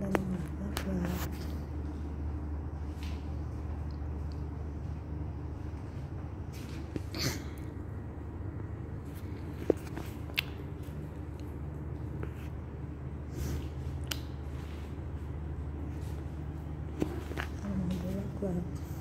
ganda ng backyard. Alam mo, backyard.